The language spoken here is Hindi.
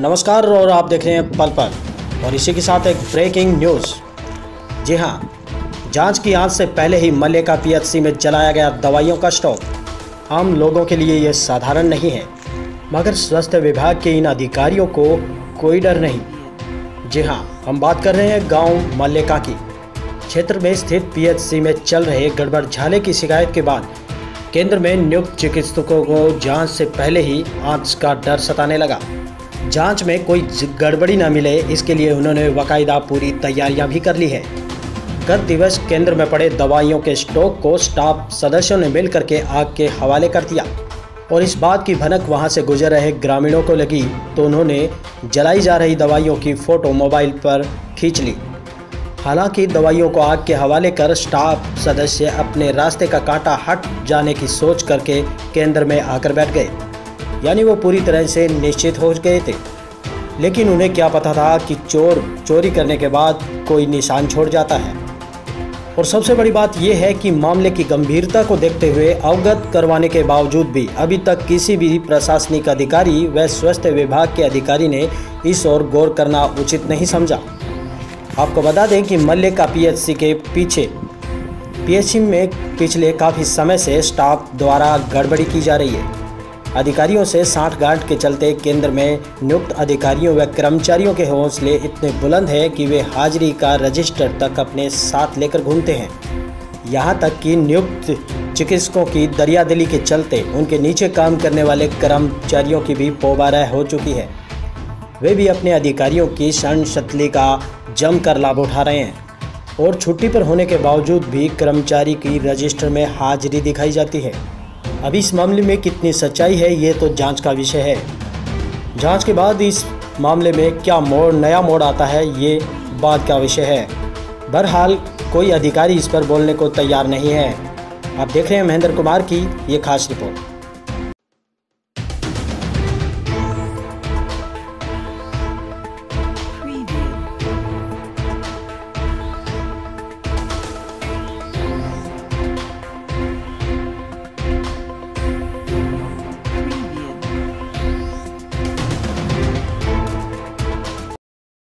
नमस्कार और आप देख रहे हैं पल पल, और इसी के साथ एक ब्रेकिंग न्यूज़ जी हाँ जाँच की आँच से पहले ही मल्लिका पीएचसी में जलाया गया दवाइयों का स्टॉक। आम लोगों के लिए यह साधारण नहीं है, मगर स्वास्थ्य विभाग के इन अधिकारियों को कोई डर नहीं। जी हाँ हम बात कर रहे हैं गाँव मल्लिका की। क्षेत्र में स्थित पीएचसी में चल रहे गड़बड़ झाले की शिकायत के बाद केंद्र में नियुक्त चिकित्सकों को जाँच से पहले ही आँच का डर सताने लगा। जाँच में कोई गड़बड़ी न मिले, इसके लिए उन्होंने बाकायदा पूरी तैयारियाँ भी कर ली है। गत दिवस केंद्र में पड़े दवाइयों के स्टॉक को स्टाफ सदस्यों ने मिल करके आग के हवाले कर दिया। और इस बात की भनक वहाँ से गुजर रहे ग्रामीणों को लगी तो उन्होंने जलाई जा रही दवाइयों की फ़ोटो मोबाइल पर खींच ली। हालाँकि दवाइयों को आग के हवाले कर स्टाफ सदस्य अपने रास्ते का कांटा हट जाने की सोच करके केंद्र में आकर बैठ गए। यानी वो पूरी तरह से निश्चित हो गए थे। लेकिन उन्हें क्या पता था कि चोर चोरी करने के बाद कोई निशान छोड़ जाता है। और सबसे बड़ी बात यह है कि मामले की गंभीरता को देखते हुए अवगत करवाने के बावजूद भी अभी तक किसी भी प्रशासनिक अधिकारी व स्वास्थ्य विभाग के अधिकारी ने इस ओर गौर करना उचित नहीं समझा। आपको बता दें कि मल्लिका पीएचसी के पीछे, पीएचसी में पिछले काफ़ी समय से स्टाफ द्वारा गड़बड़ी की जा रही है। अधिकारियों से साठ गांठ के चलते केंद्र में नियुक्त अधिकारियों व कर्मचारियों के हौसले इतने बुलंद हैं कि वे हाजिरी का रजिस्टर तक अपने साथ लेकर घूमते हैं। यहाँ तक कि नियुक्त चिकित्सकों की दरियादिली के चलते उनके नीचे काम करने वाले कर्मचारियों की भी पोबारा हो चुकी है। वे भी अपने अधिकारियों की शन शतली का जमकर लाभ उठा रहे हैं और छुट्टी पर होने के बावजूद भी कर्मचारी की रजिस्टर में हाजिरी दिखाई जाती है। अभी इस मामले में कितनी सच्चाई है, ये तो जाँच का विषय है। जाँच के बाद इस मामले में क्या मोड़, नया मोड़ आता है, ये बात का विषय है। बहरहाल, कोई अधिकारी इस पर बोलने को तैयार नहीं है। आप देख रहे हैं महेंद्र कुमार की ये खास रिपोर्ट।